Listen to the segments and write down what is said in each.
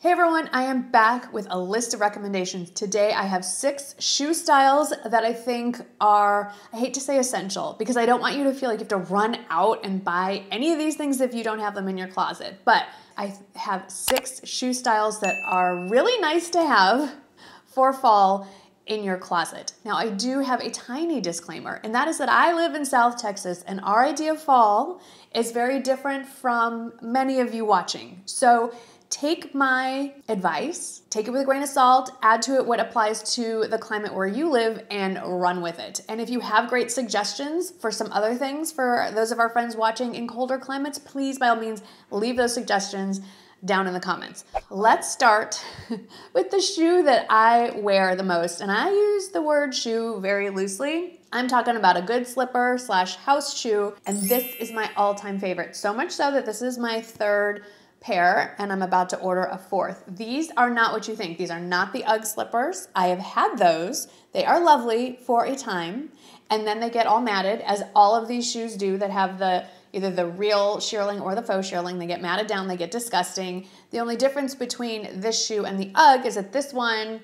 Hey everyone, I am back with a list of recommendations. Today I have six shoe styles that I think are, I hate to say essential, because I don't want you to feel like you have to run out and buy any of these things if you don't have them in your closet. But I have six shoe styles that are really nice to have for fall in your closet. Now, I do have a tiny disclaimer, and that is that I live in South Texas, and our idea of fall is very different from many of you watching. So, take my advice, take it with a grain of salt, add to it what applies to the climate where you live, and run with it. And if you have great suggestions for some other things for those of our friends watching in colder climates, please by all means leave those suggestions down in the comments. Let's start with the shoe that I wear the most. And I use the word shoe very loosely. I'm talking about a good slipper slash house shoe. And this is my all time favorite. So much so that this is my third pair and I'm about to order a fourth. These are not what you think. These are not the UGG slippers. I have had those. They are lovely for a time and then they get all matted as all of these shoes do that have the either the real shearling or the faux shearling. They get matted down, they get disgusting. The only difference between this shoe and the UGG is that this one,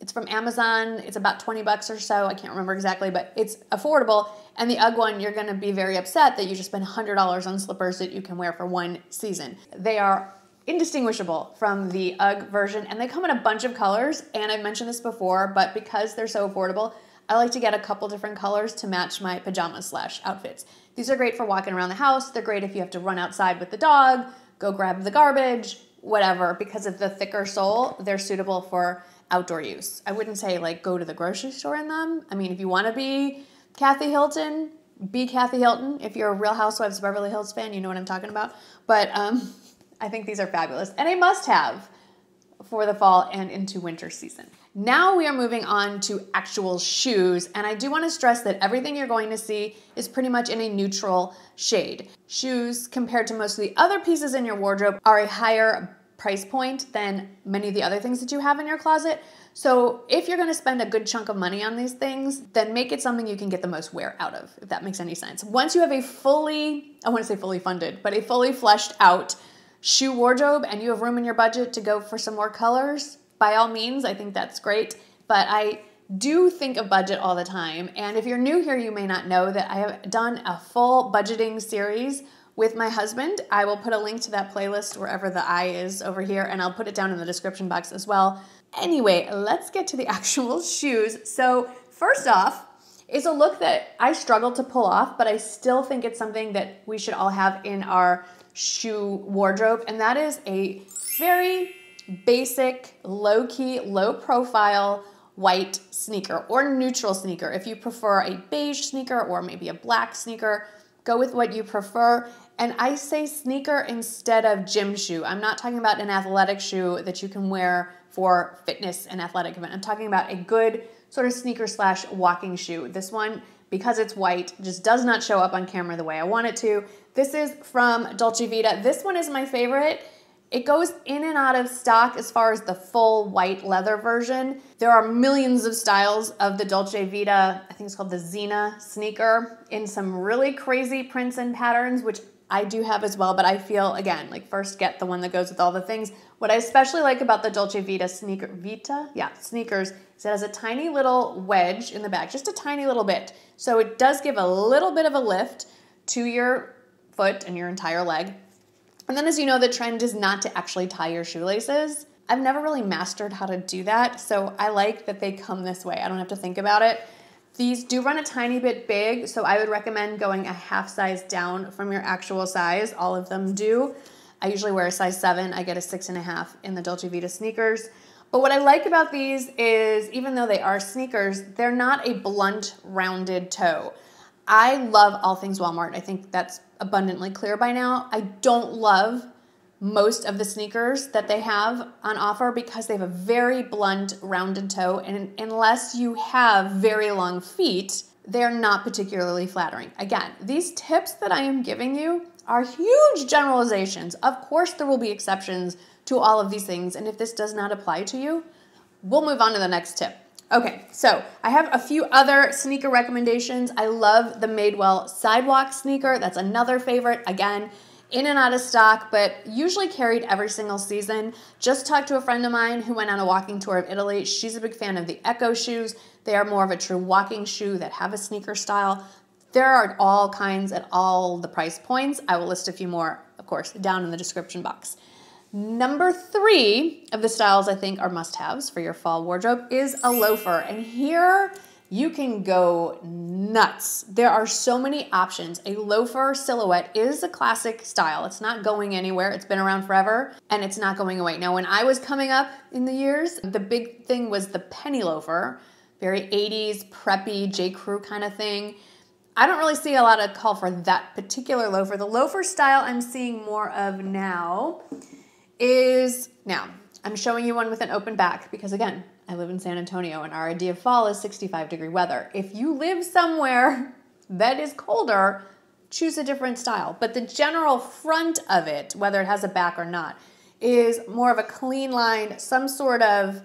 it's from Amazon. It's about 20 bucks or so. I can't remember exactly, but it's affordable. And the UGG one, you're gonna be very upset that you just spent $100 on slippers that you can wear for one season. They are indistinguishable from the UGG version, and they come in a bunch of colors. And I've mentioned this before, but because they're so affordable, I like to get a couple different colors to match my pajamas slash outfits. These are great for walking around the house. They're great if you have to run outside with the dog, go grab the garbage, whatever. Because of the thicker sole, they're suitable for outdoor use. I wouldn't say like go to the grocery store in them. I mean, if you want to be Kathy Hilton, be Kathy Hilton. If you're a Real Housewives of Beverly Hills fan, you know what I'm talking about. But um, I think these are fabulous and a must have for the fall and into winter season. Now we are moving on to actual shoes, and I do want to stress that everything you're going to see is pretty much in a neutral shade. Shoes, compared to most of the other pieces in your wardrobe, are a higher price point than many of the other things that you have in your closet. So if you're going to spend a good chunk of money on these things, then make it something you can get the most wear out of, if that makes any sense. Once you have a fully, I want to say fully funded, but a fully fleshed out shoe wardrobe and you have room in your budget to go for some more colors, by all means, I think that's great. But I do think of budget all the time. And if you're new here, you may not know that I have done a full budgeting series with my husband. I will put a link to that playlist wherever the I is over here, and I'll put it down in the description box as well. Anyway, let's get to the actual shoes. So, first off, is a look that I struggle to pull off, but I still think it's something that we should all have in our shoe wardrobe, and that is a very basic, low key, low profile white sneaker or neutral sneaker. If you prefer a beige sneaker or maybe a black sneaker, go with what you prefer. And I say sneaker instead of gym shoe. I'm not talking about an athletic shoe that you can wear for fitness and athletic event. I'm talking about a good sort of sneaker slash walking shoe. This one, because it's white, just does not show up on camera the way I want it to. This is from Dolce Vita. This one is my favorite. It goes in and out of stock as far as the full white leather version. There are millions of styles of the Dolce Vita, I think it's called the Zina sneaker, in some really crazy prints and patterns, which I do have as well, but I feel again like first get the one that goes with all the things. What I especially like about the Dolce Vita sneaker Vita, yeah, sneakers, is it has a tiny little wedge in the back, just a tiny little bit. So it does give a little bit of a lift to your foot and your entire leg. And then, as you know, the trend is not to actually tie your shoelaces. I've never really mastered how to do that, so I like that they come this way. I don't have to think about it. These do run a tiny bit big, so I would recommend going a half size down from your actual size. All of them do. I usually wear a size seven. I get a six and a half in the Dolce Vita sneakers. But what I like about these is even though they are sneakers, they're not a blunt, rounded toe. I love all things Walmart. I think that's abundantly clear by now. I don't love most of the sneakers that they have on offer because they have a very blunt, rounded toe. And unless you have very long feet, they're not particularly flattering. Again, these tips that I am giving you are huge generalizations. Of course, there will be exceptions to all of these things. And if this does not apply to you, we'll move on to the next tip. Okay, so I have a few other sneaker recommendations. I love the Madewell Sidewalk sneaker. That's another favorite. Again, in and out of stock, but usually carried every single season. Just talked to a friend of mine who went on a walking tour of Italy. She's a big fan of the Ecco shoes. They are more of a true walking shoe that have a sneaker style. There are all kinds at all the price points. I will list a few more, of course, down in the description box. Number three of the styles I think are must haves for your fall wardrobe is a loafer. And here you can go nuts. There are so many options. A loafer silhouette is a classic style. It's not going anywhere. It's been around forever and it's not going away. Now, when I was coming up in the years, the big thing was the penny loafer, very 80s, preppy, J. Crew kind of thing. I don't really see a lot of call for that particular loafer. The loafer style I'm seeing more of now is now I'm showing you one with an open back because again, I live in San Antonio and our idea of fall is 65 degree weather. If you live somewhere that is colder, choose a different style. But the general front of it, whether it has a back or not, is more of a clean line, some sort of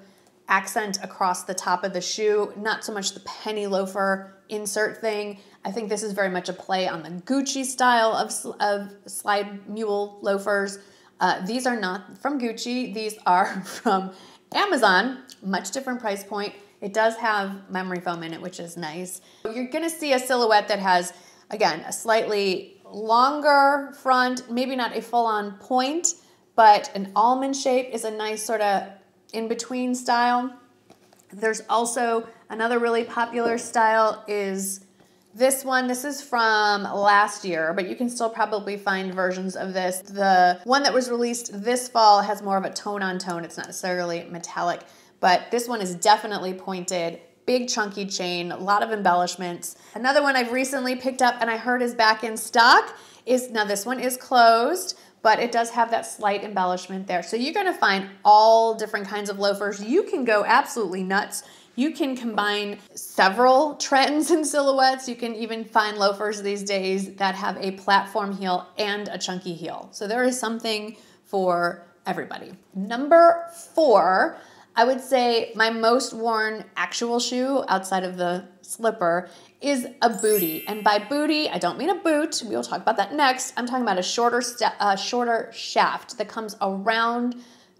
accent across the top of the shoe, not so much the penny loafer insert thing. I think this is very much a play on the Gucci style of, of slide mule loafers. Uh, these are not from Gucci, these are from Amazon, much different price point. It does have memory foam in it, which is nice. You're gonna see a silhouette that has, again, a slightly longer front, maybe not a full-on point, but an almond shape is a nice sort of in-between style. There's also another really popular style is this one, this is from last year, but you can still probably find versions of this. The one that was released this fall has more of a tone on tone. It's not necessarily metallic, but this one is definitely pointed big chunky chain, a lot of embellishments. Another one I've recently picked up and I heard is back in stock is now this one is closed, but it does have that slight embellishment there. So you're gonna find all different kinds of loafers. You can go absolutely nuts you can combine several trends and silhouettes. You can even find loafers these days that have a platform heel and a chunky heel. So there is something for everybody. Number four, I would say my most worn actual shoe outside of the slipper is a booty. And by booty, I don't mean a boot. We will talk about that next. I'm talking about a shorter, uh, shorter shaft that comes around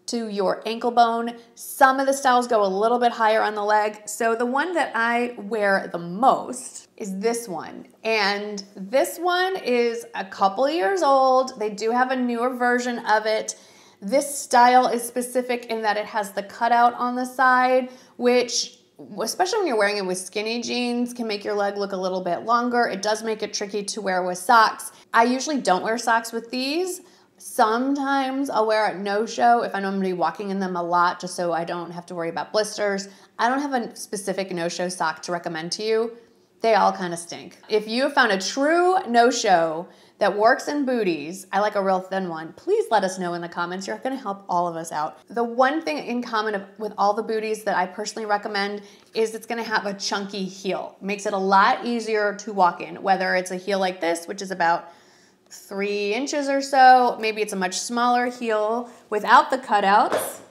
to your ankle bone. Some of the styles go a little bit higher on the leg. So the one that I wear the most is this one. And this one is a couple years old. They do have a newer version of it. This style is specific in that it has the cutout on the side, which especially when you're wearing it with skinny jeans, can make your leg look a little bit longer. It does make it tricky to wear with socks. I usually don't wear socks with these Sometimes I'll wear a no show if I know I'm gonna be walking in them a lot just so I don't have to worry about blisters. I don't have a specific no show sock to recommend to you. They all kind of stink. If you have found a true no show that works in booties, I like a real thin one, please let us know in the comments. You're gonna help all of us out. The one thing in common with all the booties that I personally recommend is it's gonna have a chunky heel. Makes it a lot easier to walk in, whether it's a heel like this, which is about three inches or so. Maybe it's a much smaller heel without the cutouts.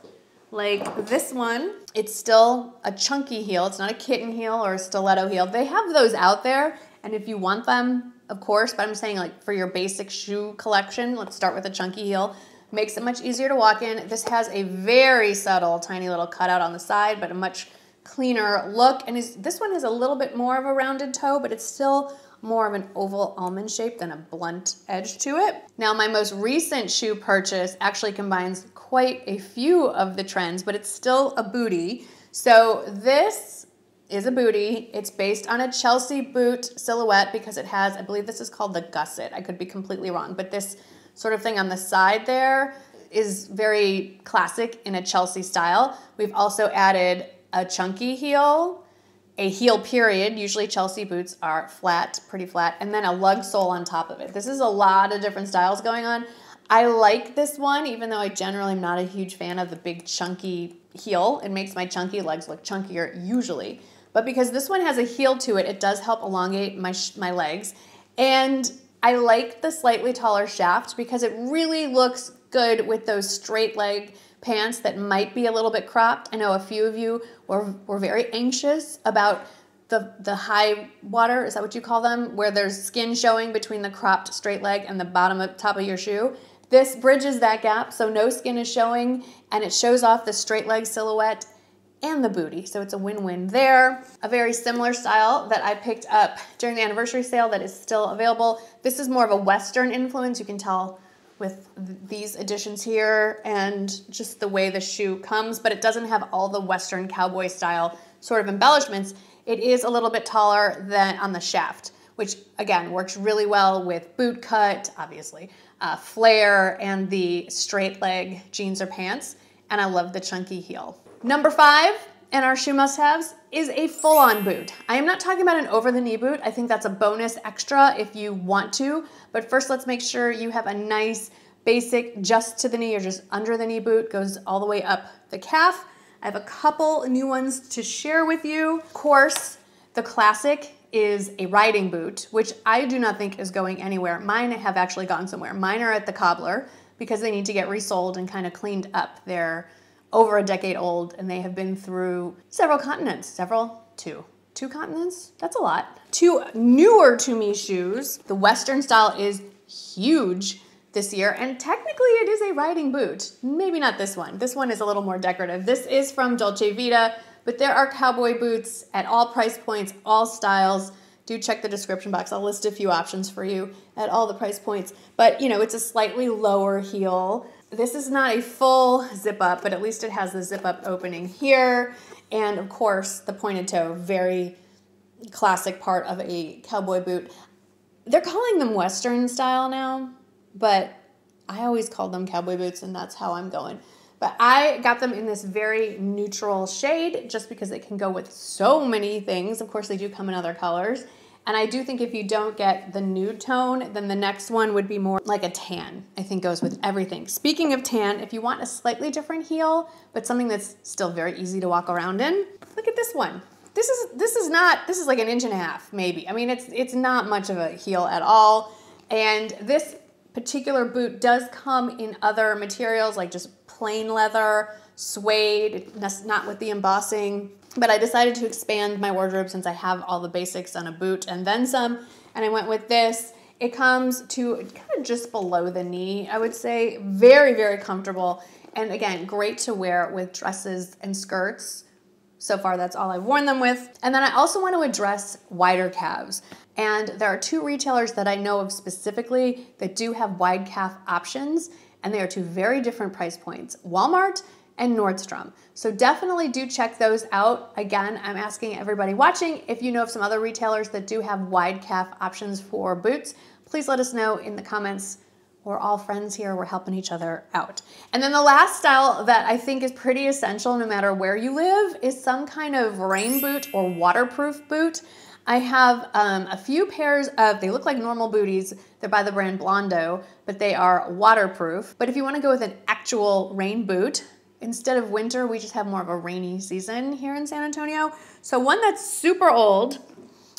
Like this one, it's still a chunky heel. It's not a kitten heel or a stiletto heel. They have those out there, and if you want them, of course, but I'm saying like for your basic shoe collection, let's start with a chunky heel. Makes it much easier to walk in. This has a very subtle, tiny little cutout on the side, but a much cleaner look. And is, this one has a little bit more of a rounded toe, but it's still more of an oval almond shape than a blunt edge to it. Now my most recent shoe purchase actually combines quite a few of the trends, but it's still a booty. So this is a booty. It's based on a Chelsea boot silhouette because it has, I believe this is called the gusset. I could be completely wrong, but this sort of thing on the side there is very classic in a Chelsea style. We've also added a chunky heel a heel period. Usually Chelsea boots are flat, pretty flat, and then a lug sole on top of it. This is a lot of different styles going on. I like this one, even though I generally am not a huge fan of the big chunky heel. It makes my chunky legs look chunkier usually. But because this one has a heel to it, it does help elongate my, my legs. And I like the slightly taller shaft because it really looks good with those straight leg pants that might be a little bit cropped. I know a few of you were, were very anxious about the the high water is that what you call them? Where there's skin showing between the cropped straight leg and the bottom of top of your shoe. This bridges that gap so no skin is showing and it shows off the straight leg silhouette and the booty. So it's a win-win there. A very similar style that i picked up during the anniversary sale that is still available. This is more of a western influence you can tell with these additions here and just the way the shoe comes but it doesn't have all the western cowboy style sort of embellishments it is a little bit taller than on the shaft, which again works really well with boot cut, obviously, uh, flare, and the straight leg jeans or pants. And I love the chunky heel. Number five in our shoe must haves is a full on boot. I am not talking about an over the knee boot. I think that's a bonus extra if you want to. But first, let's make sure you have a nice basic just to the knee or just under the knee boot, goes all the way up the calf I have a couple new ones to share with you. Of course, the classic is a riding boot, which I do not think is going anywhere. Mine have actually gone somewhere. Mine are at the cobbler because they need to get resoled and kind of cleaned up. They're over a decade old and they have been through several continents, several, two. Two continents? That's a lot. Two newer to me shoes. The Western style is huge this year, and technically it is a riding boot. Maybe not this one. This one is a little more decorative. This is from Dolce Vita, but there are cowboy boots at all price points, all styles. Do check the description box. I'll list a few options for you at all the price points. But you know, it's a slightly lower heel. This is not a full zip up, but at least it has the zip up opening here. And of course, the pointed toe, very classic part of a cowboy boot. They're calling them Western style now but I always called them cowboy boots, and that's how I'm going. But I got them in this very neutral shade just because it can go with so many things. Of course, they do come in other colors. And I do think if you don't get the nude tone, then the next one would be more like a tan, I think goes with everything. Speaking of tan, if you want a slightly different heel, but something that's still very easy to walk around in, look at this one. This is this is not this is like an inch and a half maybe. I mean it's it's not much of a heel at all. And this particular boot does come in other materials like just plain leather, suede, not with the embossing. But I decided to expand my wardrobe since I have all the basics on a boot and then some. And I went with this. It comes to kind of just below the knee, I would say. Very, very comfortable. And again, great to wear with dresses and skirts. So far, that's all I've worn them with. And then I also want to address wider calves. And there are two retailers that I know of specifically that do have wide calf options, and they are two very different price points Walmart and Nordstrom. So definitely do check those out. Again, I'm asking everybody watching if you know of some other retailers that do have wide calf options for boots. Please let us know in the comments. We're all friends here, we're helping each other out. And then the last style that I think is pretty essential no matter where you live is some kind of rain boot or waterproof boot. I have um, a few pairs of, they look like normal booties. They're by the brand Blondo, but they are waterproof. But if you want to go with an actual rain boot, instead of winter, we just have more of a rainy season here in San Antonio. So one that's super old,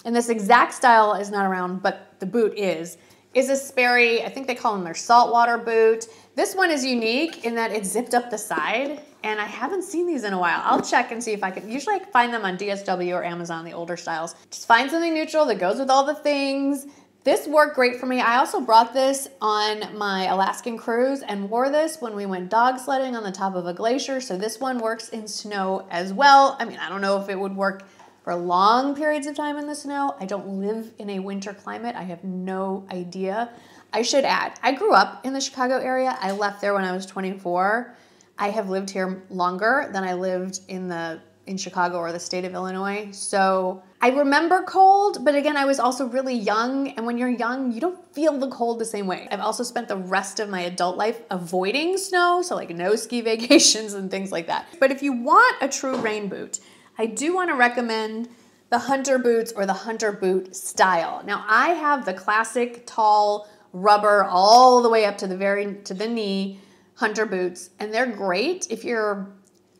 and this exact style is not around, but the boot is, is a Sperry, I think they call them their saltwater boot. This one is unique in that it's zipped up the side and I haven't seen these in a while. I'll check and see if I can. Usually I find them on DSW or Amazon, the older styles. Just find something neutral that goes with all the things. This worked great for me. I also brought this on my Alaskan cruise and wore this when we went dog sledding on the top of a glacier. So this one works in snow as well. I mean, I don't know if it would work for long periods of time in the snow. I don't live in a winter climate. I have no idea. I should add, I grew up in the Chicago area. I left there when I was 24. I have lived here longer than I lived in the in Chicago or the state of Illinois. So I remember cold, but again, I was also really young. And when you're young, you don't feel the cold the same way. I've also spent the rest of my adult life avoiding snow, so like no ski vacations and things like that. But if you want a true rain boot, I do want to recommend the hunter boots or the hunter boot style. Now, I have the classic tall rubber all the way up to the very to the knee hunter boots, and they're great if you're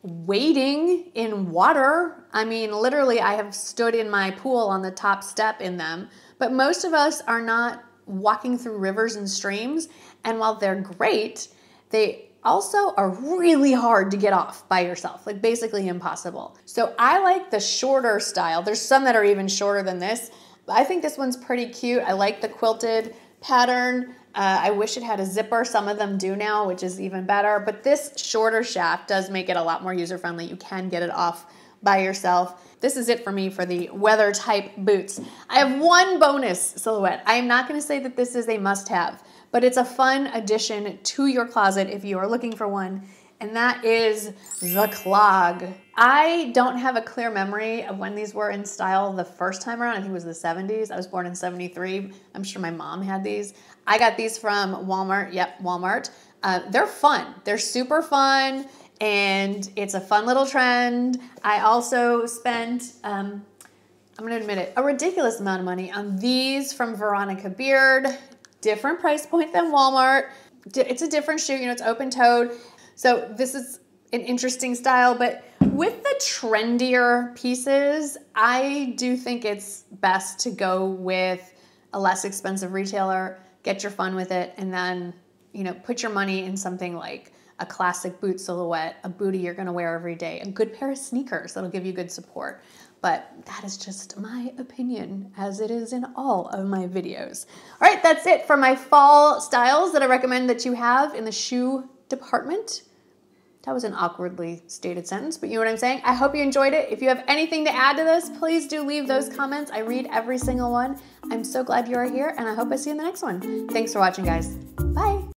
wading in water. I mean, literally, I have stood in my pool on the top step in them, but most of us are not walking through rivers and streams. And while they're great, they also are really hard to get off by yourself, like basically impossible. So I like the shorter style. There's some that are even shorter than this, I think this one's pretty cute. I like the quilted pattern. Uh, I wish it had a zipper. Some of them do now, which is even better. But this shorter shaft does make it a lot more user friendly. You can get it off by yourself. This is it for me for the weather type boots. I have one bonus silhouette. I am not going to say that this is a must have, but it's a fun addition to your closet if you are looking for one and that is the clog. I don't have a clear memory of when these were in style the first time around. I think it was the 70s. I was born in 73. I'm sure my mom had these. I got these from Walmart. Yep, Walmart. Uh, they're fun. They're super fun and it's a fun little trend. I also spent, um, I'm gonna admit it, a ridiculous amount of money on these from Veronica Beard. Different price point than Walmart. It's a different shoe, you know, it's open toed. So this is an interesting style, but with the trendier pieces, I do think it's best to go with a less expensive retailer, get your fun with it, and then, you know, put your money in something like a classic boot silhouette, a booty you're gonna wear every day, a good pair of sneakers that'll give you good support. But that is just my opinion, as it is in all of my videos. All right, that's it for my fall styles that I recommend that you have in the shoe department. That was an awkwardly stated sentence, but you know what I'm saying? I hope you enjoyed it. If you have anything to add to this, please do leave those comments. I read every single one. I'm so glad you are here, and I hope I see you in the next one. Thanks for watching, guys. Bye.